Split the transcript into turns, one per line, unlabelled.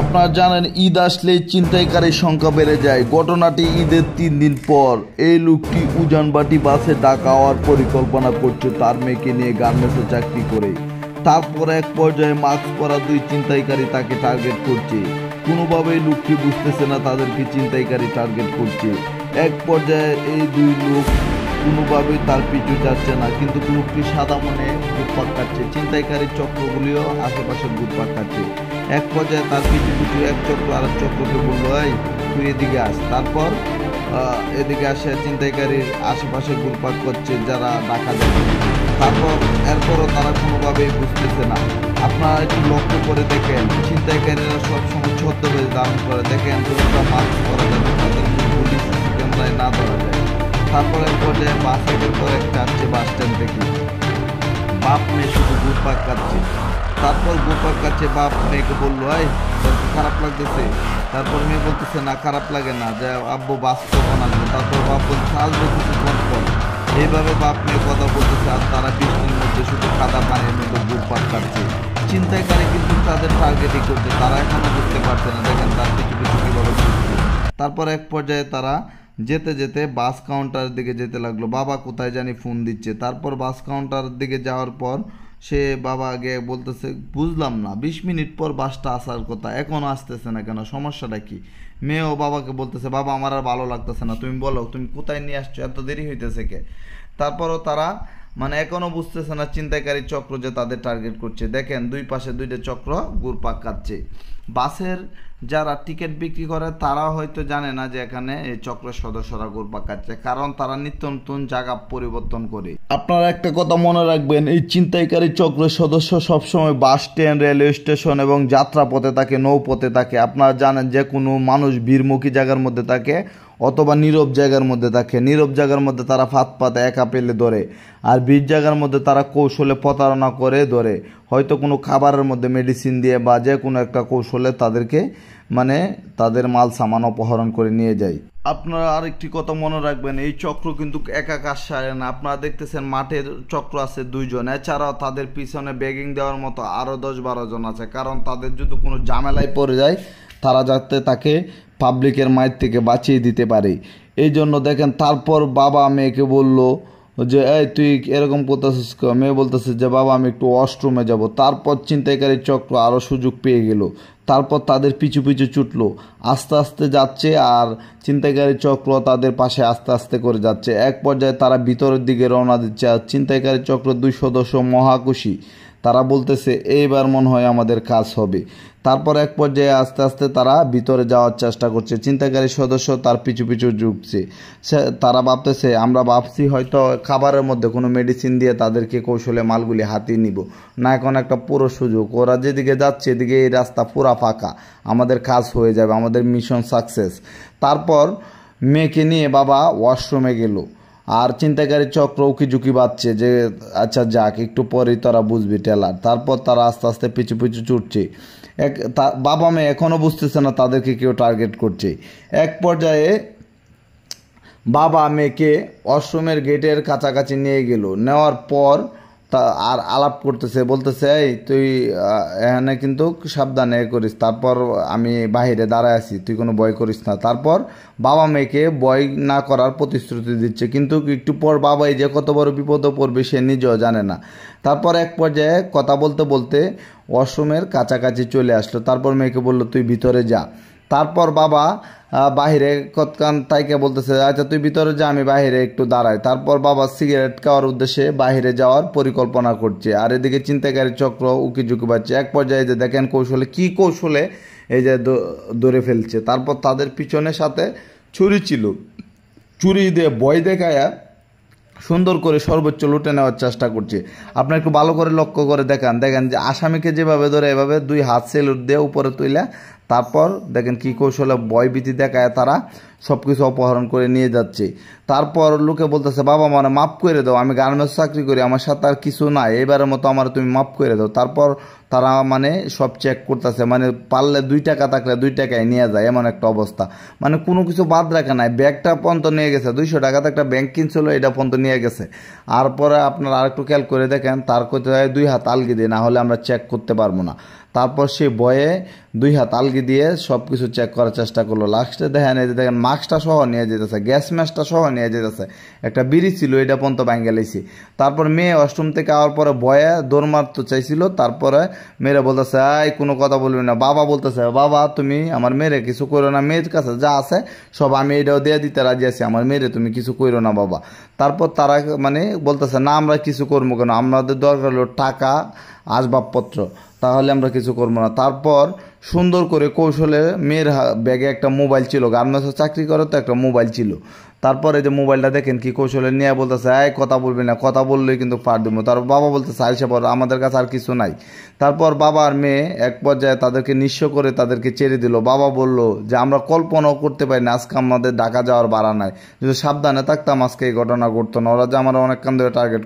আপনারা জানেন, ঈদ আসলে ছিনতাইকারীর সংখ্যা বেড়ে যায়। ঘটনাটি ঈদের তিন দিন পর। এই লোকটি উজানবাটি বাসে ডাকা হওয়ার পরিকল্পনা করছে তার মেয়েকে নিয়ে গার্মেন্টসে চাকরি করে। তারপর এক পর্যায়ে মাস্ক পরা দুই চিন্তাইকারী তাকে টার্গেট করছে। কোনোভাবেই লোকটি বুঝতেছে না তাদেরকে চিন্তাইকারী টার্গেট করছে। এক পর্যায়ে এই দুই লোক কোনোভাবেই তার পিছু যাচ্ছে না, কিন্তু লোকটি সাদা মনে ঘুরপাক কাটছে ছিনতাইকারীর চক্রগুলিও আশেপাশে ঘুরপাক কাটছে এক পর্যায়ে তার পিছু পিছু এক চক্র আর এক চক্রকে বলল, এই, তুই এদিকে আস। তারপর এদিকে আসে চিন্তাইকারীর আশেপাশে ঘুরপাক করছে যারা ডাকা যাবে তারপর, এরপরও তারা কোনোভাবেই বুঝতেছে না। আপনারা একটু লক্ষ্য করে দেখেন, ছিনতাইকারীরা সবসময় ছদ্মবেশ ধারণ করে। দেখেন দুটা মাস্ক করা যাবে, তাদের পুলিশ ক্যামেরায় না ধরা যায়। তারপর এক পর্যায়ে বাসে বের করে একটা আসছে বাস স্ট্যান্ড থেকে বাপ মেয়ে শুধু ঘুরপাক কাটছে তারপর ঘুরপাক কাটছে বাপ মেয়েকে বলল তোর খারাপ লাগতেছে? তারপর মেয়ে বলতেছে, না, খারাপ লাগে না, যে, আব্বু বাস কখন তারপর বাপ বলছে আসবে কিছুক্ষণ পর এইভাবে বাপ মেয়ে কথা বলতেছে, আর তারা বৃষ্টির মধ্যে শুধু কাদা পানির মধ্যে ঘুরপাক কাটছে চিন্তাইকারী কিন্তু তাদের টার্গেটই করছে, তারা এখনও বুঝতে পারছে না, দেখেন তার কিছু কিছু কীভাবে ঘুরছে। তারপর এক পর্যায়ে তারা যেতে যেতে বাস কাউন্টারের দিকে যেতে লাগল, বাবা, কোথায় জানি ফোন দিচ্ছে। তারপর বাস কাউন্টারের দিকে যাওয়ার পর সে বাবা আগে বলতেছে, বুঝলাম না, বিশ মিনিট পর বাসটা আসার কথা এখনও আসতেছে না কেন, সমস্যাটা কি? মেয়েও বাবাকে বলতেছে, বাবা, আমার আর ভালো লাগতেছে না, তুমি বলো, তুমি কোথায় নিয়ে আসছো, এত দেরি হইতেছে কে তারপরও তারা মানে এখনও বুঝতেছে না চিন্তাকারী চক্র যে তাদের টার্গেট করছে। দেখেন, দুই পাশে দুইটা চক্র ঘুরপাক কাটছে বাসের যারা টিকিট বিক্রি করে, তারা হয়তো জানে না যে এখানে এই চক্রের সদস্যরা ঘুরপাক কাটছে কারণ তারা নিত্য নতুন জায়গা পরিবর্তন করে। আপনারা একটা কথা মনে রাখবেন, এই চিন্তাইকারী চক্রের সদস্য সবসময় বাস স্ট্যান্ড রেলওয়ে স্টেশন এবং যাত্রাপথে থাকে, নৌপথে থাকে। আপনারা জানেন যে কোনো মানুষ বীরমুখী জায়গার মধ্যে থাকে অথবা নীরব জায়গার মধ্যে থাকে। নীরব জায়গার মধ্যে তারা ফাঁদ পাতে, একা পেলে ধরে। আর বীর জায়গার মধ্যে তারা কৌশলে প্রতারণা করে ধরে। হয়তো কোনো খাবারের মধ্যে মেডিসিন দিয়ে বা যে কোনো একটা কৌশলে তাদেরকে মানে তাদের মাল, সামান অপহরণ করে নিয়ে যায়। আপনারা আরেকটি কথা মনে রাখবেন, এই চক্র কিন্তু একা কাজ সারে না। আপনারা দেখতেছেন মাঠের চক্র আছে দুইজন। এছাড়াও তাদের পিছনে ব্যাগিং দেওয়ার মতো আরও দশ বারো জন আছে। কারণ তাদের যদি কোনো ঝামেলায় পড়ে যায়, তারা যাতে তাকে পাবলিকের মায়ের থেকে বাঁচিয়ে দিতে পারে। এই জন্য দেখেন তারপর বাবা মেয়েকে বলল যে, এই, তুই এরকম করতেছিস মেয়ে বলতেছে যে, বাবা, আমি একটু ওয়াশরুমে যাব। তারপর চিন্তাইকারী চক্র আরও সুযোগ পেয়ে গেল। তারপর তাদের পিছু পিছু ছুটলো। আস্তে আস্তে যাচ্ছে আর চিন্তাইকারী চক্র তাদের পাশে আস্তে আস্তে করে যাচ্ছে। এক পর্যায়ে তারা ভিতরের দিকে রওনা দিচ্ছে আর চিন্তাইকারী চক্র দুই সদস্য মহাকুশি। তারা বলতেছে, এইবার মনে হয় আমাদের কাজ হবে। তারপর এক পর্যায়ে আস্তে আস্তে তারা ভিতরে যাওয়ার চেষ্টা করছে। চিন্তাকারী সদস্য তার পিছু পিছু ঢুকছে সে, তারা ভাবতেছে, আমরা ভাবছি হয়তো খাবারের মধ্যে কোনো মেডিসিন দিয়ে তাদেরকে কৌশলে মালগুলি হাতিয়ে নিব। না, এখন একটা পুরো সুযোগ। ওরা যেদিকে যাচ্ছে, এদিকে এই রাস্তা পুরা ফাঁকা। আমাদের কাজ হয়ে যাবে, আমাদের মিশন সাকসেস তারপর মেয়েকে নিয়ে বাবা ওয়াশরুমে গেল। আর চিন্তাকারী চক্র উকি ঝুঁকি বাঁচছে যে আচ্ছা যাক, একটু পরেই তারা বুঝবি টেলার। তারপর তারা আস্তে আস্তে পিছু পিছু ছুটছে। এক বাবা মেয়ে এখনও বুঝতেছে না তাদেরকে কেউ টার্গেট করছে। এক পর্যায়ে বাবা মেয়েকে অশ্রমের গেটের কাছাকাছি নিয়ে গেল। নেওয়ার পর তা আর আলাপ করতেছে, বলতেছে, এই তুই এখানে কিন্তু সাবধানে এ করিস। তারপর আমি বাহিরে দাঁড়ায় আছি, তুই কোনো ভয় করিস না। তারপর বাবা মেয়েকে ভয় না করার প্রতিশ্রুতি দিচ্ছে। কিন্তু একটু পর বাবাই যে কত বড় বিপদে পড়বে সে নিজেও জানে না। তারপর এক পর্যায়ে কথা বলতে বলতে অসমের কাছাকাছি চলে আসলো। তারপর মেয়েকে বলল, তুই ভিতরে যা। তারপর বাবা বাহিরে কতকান তাইকে বলতেছে আচ্ছা তুই ভিতরে যা, আমি বাইরে একটু দাঁড়াই। তারপর বাবা সিগারেট খাওয়ার উদ্দেশ্যে বাইরে যাওয়ার পরিকল্পনা করছে। আর এদিকে চিন্তাকারী চক্র উকি ঝুঁকি পাচ্ছে। এক পর্যায়ে যে দেখেন কৌশলে, কি কৌশলে এই যে ধরে ফেলছে, তারপর তাদের পিছনের সাথে ছুরি ছিল। চুরি দিয়ে ভয় দেখায়া সুন্দর করে সর্বোচ্চ লুটে নেওয়ার চেষ্টা করছে। আপনি একটু ভালো করে লক্ষ্য করে দেখান। দেখেন যে আসামিকে যেভাবে ধরে, এভাবে দুই হাত সেলুট দিয়ে উপরে তুইলা তারপর দেখেন কি কৌশলে ভয়ভীতি দেখায় তারা সব কিছু অপহরণ করে নিয়ে যাচ্ছে। তারপর লোকে বলতেছে, বাবা মানে মাফ করে দাও, আমি গার্মেন্টস চাকরি করি, আমার সাথে আর কিছু নাই, এবারের মতো আমার তুমি মাফ করে দাও। তারপর তারা মানে সব চেক করতেছে মানে পারলে দুই টাকা থাকলে দুই টাকায় নিয়ে যায়, এমন একটা অবস্থা। মানে কোনো কিছু বাদ রাখে নাই, ব্যাগটা পর্যন্ত নিয়ে গেছে, দুইশো টাকাতে একটা ব্যাংক কিনছিল, এটা পর্যন্ত নিয়ে গেছে। আর পরে আপনারা আরেকটু খেয়াল করে দেখেন, তার হয়, দুই হাত আলগি দিয়ে না হলে আমরা চেক করতে পারব না। তারপর সে বয়ে দুই হাত আলগি দিয়ে সব কিছু চেক করার চেষ্টা করল। লাস্টে দেখা এই যে দেখেন মাস্কটা সহ নিয়ে যেতেছে গ্যাস ম্যাসটা সহ নিয়ে যেতেছে একটা বিড়ি ছিল, এটা পর্যন্ত ভাঙ্গে লাইছি। তারপর মেয়ে অষ্টম থেকে আওয়ার পরে বয়ে দৌড় মারতে চাইছিল, তারপরে মেয়েরা বলতেছে এই কোনো কথা বলবি না। বাবা বলতেছে, বাবা, তুমি আমার মেয়েরে কিছু করো না, মেয়ের কাছে যা আছে সব আমি এটাও দিয়ে দিতে রাজি আছি, আমার মেয়েরে তুমি কিছু করো না, বাবা। তারপর তারা মানে বলতেছে, না, আমরা কিছু করব কেন? আমাদের দরকার হলো টাকা, আসবাবপত্র। তাহলে আমরা কিছু করব না। তারপর সুন্দর করে কৌশলে মেয়ের ব্যাগে একটা মোবাইল ছিল। গার্মেন্টসে চাকরি করে তো একটা মোবাইল ছিল। তারপরে যে মোবাইলটা দেখেন কি কৌশলে নিয়ে বলতেছে, এই, কথা বলবি না, কথা বললেই কিন্তু পার দেবো। তার বাবা বলতেছে আইসা পর আমাদের কাছে আর কিছু নাই। তারপর বাবা আর মেয়ে এক পর্যায়ে তাদেরকে নিঃস্ব করে তাদেরকে ছেড়ে দিল। বাবা বলল যে, আমরা কল্পনাও করতে পারি না, আজকে আমাদের ঢাকা যাওয়ার বাড়া নাই। যদি সাবধানে থাকতাম, আজকে এই ঘটনা ঘটতো না। ওরা যে আমার অনেক কান ধরে টার্গেট